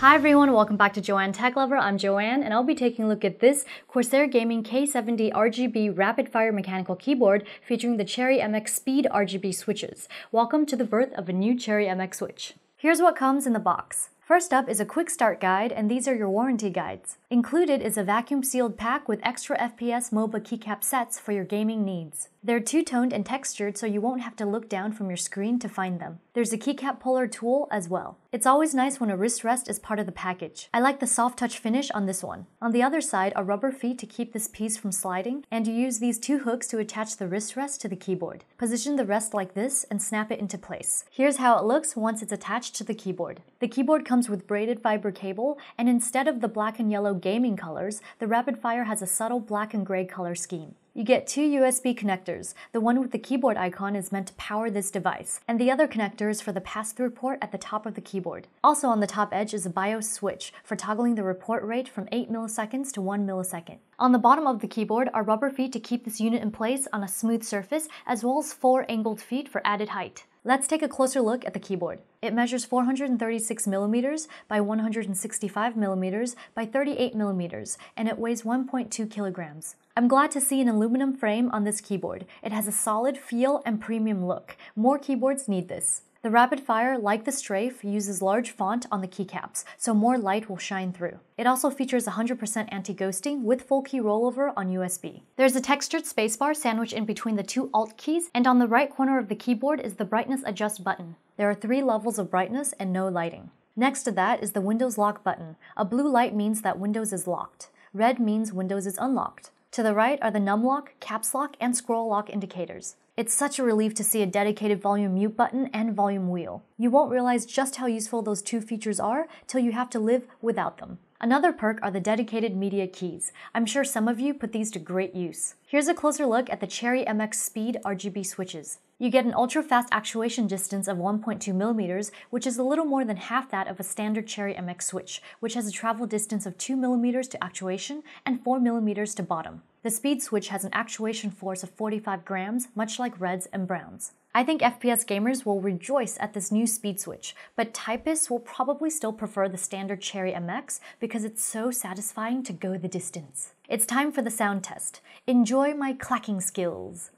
Hi everyone, welcome back to Joanne Tech Lover. I'm Joanne and I'll be taking a look at this Corsair Gaming K70 RGB rapid fire mechanical keyboard featuring the Cherry MX Speed RGB switches. Welcome to the birth of a new Cherry MX switch. Here's what comes in the box. First up is a quick start guide and these are your warranty guides. Included is a vacuum sealed pack with extra FPS MOBA keycap sets for your gaming needs. They're two-toned and textured so you won't have to look down from your screen to find them. There's a keycap puller tool as well. It's always nice when a wrist rest is part of the package. I like the soft touch finish on this one. On the other side are rubber feet to keep this piece from sliding, and you use these two hooks to attach the wrist rest to the keyboard. Position the rest like this and snap it into place. Here's how it looks once it's attached to the keyboard. The keyboard comes with braided fiber cable, and instead of the black and yellow gaming colors, the Rapid Fire has a subtle black and gray color scheme. You get two USB connectors. The one with the keyboard icon is meant to power this device, and the other connector is for the pass-through port at the top of the keyboard. Also on the top edge is a BIOS switch for toggling the report rate from 8 milliseconds to 1 millisecond. On the bottom of the keyboard are rubber feet to keep this unit in place on a smooth surface, as well as four angled feet for added height. Let's take a closer look at the keyboard. It measures 436 millimeters by 165 millimeters by 38 millimeters, and it weighs 1.2 kilograms. I'm glad to see an aluminum frame on this keyboard. It has a solid feel and premium look. More keyboards need this. The Rapid Fire, like the Strafe, uses large font on the keycaps, so more light will shine through. It also features 100% anti-ghosting with full key rollover on USB. There's a textured spacebar sandwiched in between the two Alt keys, and on the right corner of the keyboard is the brightness adjust button. There are three levels of brightness and no lighting. Next to that is the Windows Lock button. A blue light means that Windows is locked. Red means Windows is unlocked. To the right are the num lock, caps lock, and scroll lock indicators. It's such a relief to see a dedicated volume mute button and volume wheel. You won't realize just how useful those two features are till you have to live without them. Another perk are the dedicated media keys. I'm sure some of you put these to great use. Here's a closer look at the Cherry MX Speed RGB switches. You get an ultra-fast actuation distance of 1.2 millimeters, which is a little more than half that of a standard Cherry MX switch, which has a travel distance of 2 millimeters to actuation and 4 millimeters to bottom. The speed switch has an actuation force of 45 grams, much like reds and browns. I think FPS gamers will rejoice at this new speed switch, but typists will probably still prefer the standard Cherry MX because it's so satisfying to go the distance. It's time for the sound test. Enjoy my clacking skills.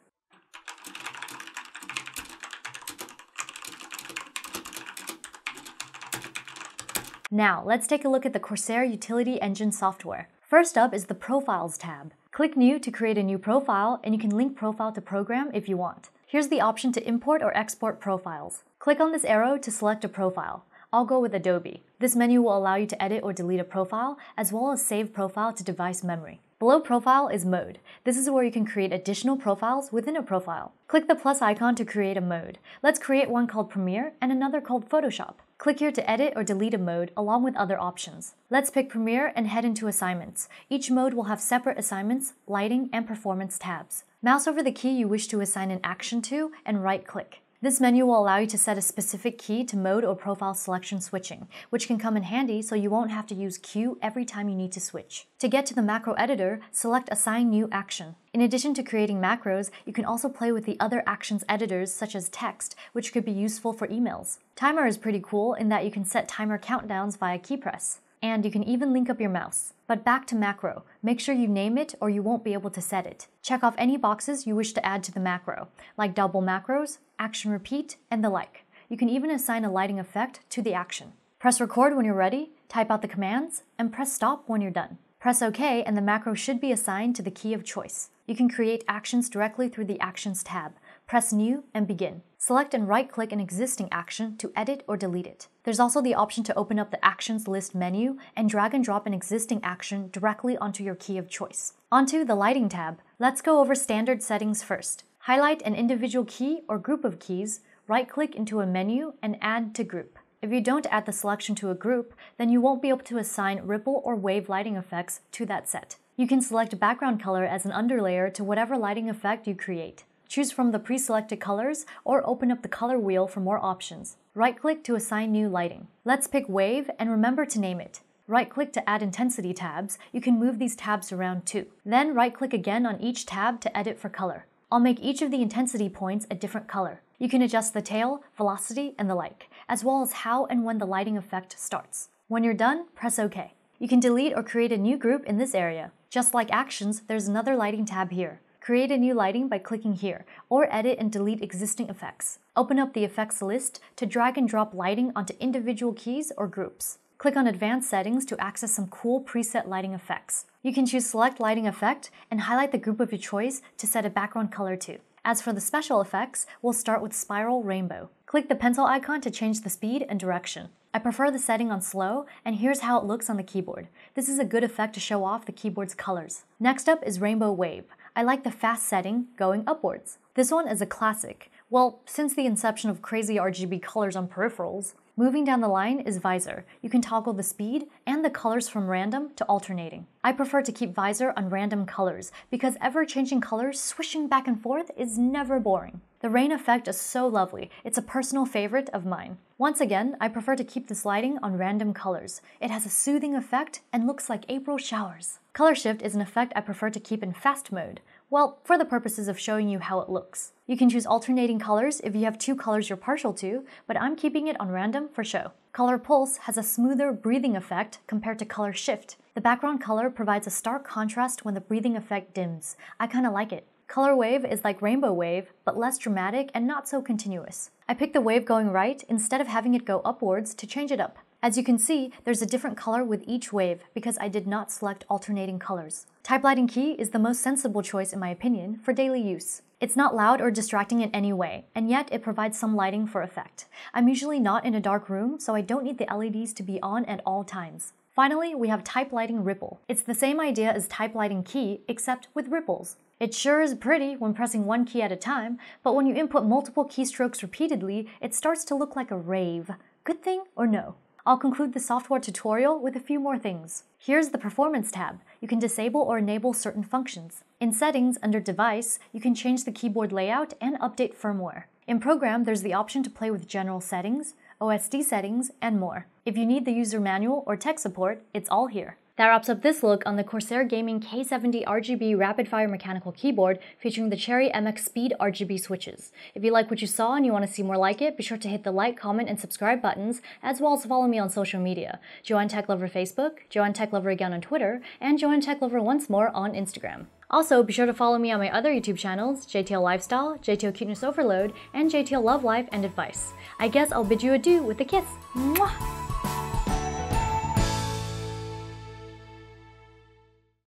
Now, let's take a look at the Corsair Utility Engine software. First up is the Profiles tab. Click New to create a new profile, and you can link profile to program if you want. Here's the option to import or export profiles. Click on this arrow to select a profile. I'll go with Adobe. This menu will allow you to edit or delete a profile, as well as save profile to device memory. Below profile is mode. This is where you can create additional profiles within a profile. Click the plus icon to create a mode. Let's create one called Premiere and another called Photoshop. Click here to edit or delete a mode along with other options. Let's pick Premiere and head into Assignments. Each mode will have separate assignments, lighting, and performance tabs. Mouse over the key you wish to assign an action to and right click. This menu will allow you to set a specific key to mode or profile selection switching, which can come in handy so you won't have to use CUE every time you need to switch. To get to the macro editor, select Assign New Action. In addition to creating macros, you can also play with the other actions editors such as text, which could be useful for emails. Timer is pretty cool in that you can set timer countdowns via key press and you can even link up your mouse. But back to macro, make sure you name it or you won't be able to set it. Check off any boxes you wish to add to the macro, like double macros, action repeat, and the like. You can even assign a lighting effect to the action. Press record when you're ready, type out the commands, and press stop when you're done. Press OK and the macro should be assigned to the key of choice. You can create actions directly through the Actions tab. Press New and begin. Select and right-click an existing action to edit or delete it. There's also the option to open up the Actions list menu and drag and drop an existing action directly onto your key of choice. Onto the Lighting tab. Let's go over standard settings first. Highlight an individual key or group of keys, right-click into a menu, and add to group. If you don't add the selection to a group, then you won't be able to assign ripple or wave lighting effects to that set. You can select background color as an underlayer to whatever lighting effect you create. Choose from the pre-selected colors or open up the color wheel for more options. Right-click to assign new lighting. Let's pick Wave and remember to name it. Right-click to add intensity tabs. You can move these tabs around too. Then right-click again on each tab to edit for color. I'll make each of the intensity points a different color. You can adjust the tail, velocity, and the like, as well as how and when the lighting effect starts. When you're done, press OK. You can delete or create a new group in this area. Just like Actions, there's another lighting tab here. Create a new lighting by clicking here, or edit and delete existing effects. Open up the effects list to drag and drop lighting onto individual keys or groups. Click on Advanced Settings to access some cool preset lighting effects. You can choose Select Lighting Effect and highlight the group of your choice to set a background color to. As for the special effects, we'll start with Spiral Rainbow. Click the pencil icon to change the speed and direction. I prefer the setting on slow, and here's how it looks on the keyboard. This is a good effect to show off the keyboard's colors. Next up is Rainbow Wave. I like the fast setting going upwards. This one is a classic. Well, since the inception of crazy RGB colors on peripherals, Moving down the line is visor. You can toggle the speed and the colors from random to alternating. I prefer to keep visor on random colors because ever-changing colors swishing back and forth is never boring. The rain effect is so lovely, it's a personal favorite of mine. Once again, I prefer to keep this lighting on random colors. It has a soothing effect and looks like April showers. Color shift is an effect I prefer to keep in fast mode. Well, for the purposes of showing you how it looks. You can choose alternating colors if you have two colors you're partial to, but I'm keeping it on random for show. Color Pulse has a smoother breathing effect compared to Color Shift. The background color provides a stark contrast when the breathing effect dims. I kinda like it. Color Wave is like Rainbow Wave, but less dramatic and not so continuous. I picked the wave going right instead of having it go upwards to change it up. As you can see, there's a different color with each wave because I did not select alternating colors. Type lighting key is the most sensible choice in my opinion for daily use. It's not loud or distracting in any way, and yet it provides some lighting for effect. I'm usually not in a dark room, so I don't need the LEDs to be on at all times. Finally, we have type lighting ripple. It's the same idea as type lighting key, except with ripples. It sure is pretty when pressing one key at a time, but when you input multiple keystrokes repeatedly, it starts to look like a rave. Good thing or no? I'll conclude the software tutorial with a few more things. Here's the Performance tab. You can disable or enable certain functions. In Settings, under Device, you can change the keyboard layout and update firmware. In Program, there's the option to play with general settings, OSD settings, and more. If you need the user manual or tech support, it's all here. That wraps up this look on the Corsair Gaming K70 RGB Rapid Fire Mechanical Keyboard featuring the Cherry MX Speed RGB switches. If you like what you saw and you want to see more like it, be sure to hit the like, comment, and subscribe buttons, as well as follow me on social media. Joanne Tech Lover Facebook, Joanne Tech Lover again on Twitter, and Joanne Tech Lover once more on Instagram. Also, be sure to follow me on my other YouTube channels, JTL Lifestyle, JTL Cuteness Overload, and JTL Love Life and Advice. I guess I'll bid you adieu with a kiss. Mwah!